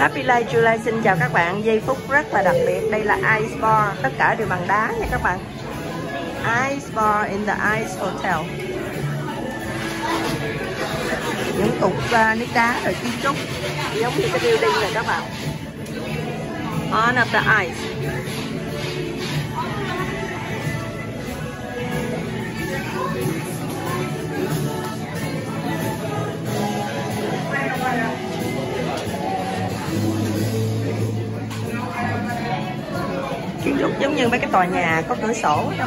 Happy Life July xin chào các bạn. Giây phút rất là đặc biệt. Đây là Ice Bar. Tất cả đều bằng đá nha các bạn. Ice Bar in the Ice Hotel. Những cục uh, nước đá rồi kiến trúc. Giống như cái building này các bạn. On of the Ice. Kiến trúc giống như mấy cái tòa nhà có cửa sổ đó.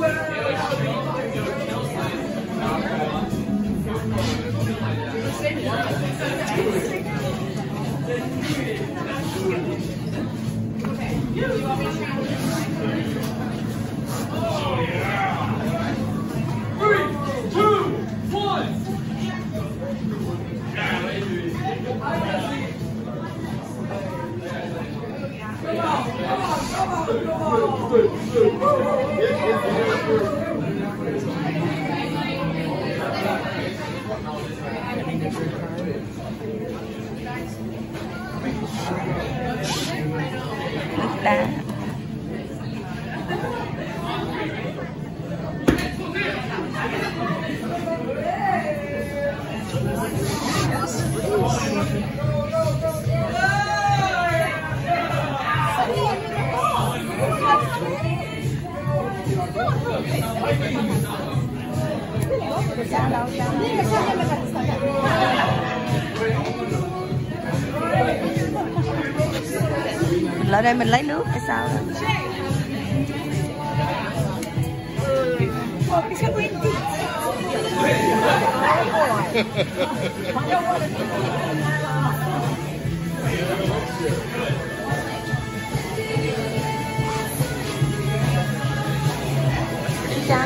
mà nước đá mình lại đây mình lấy nước hay sao? đó cha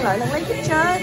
lại lần lấy chút chơi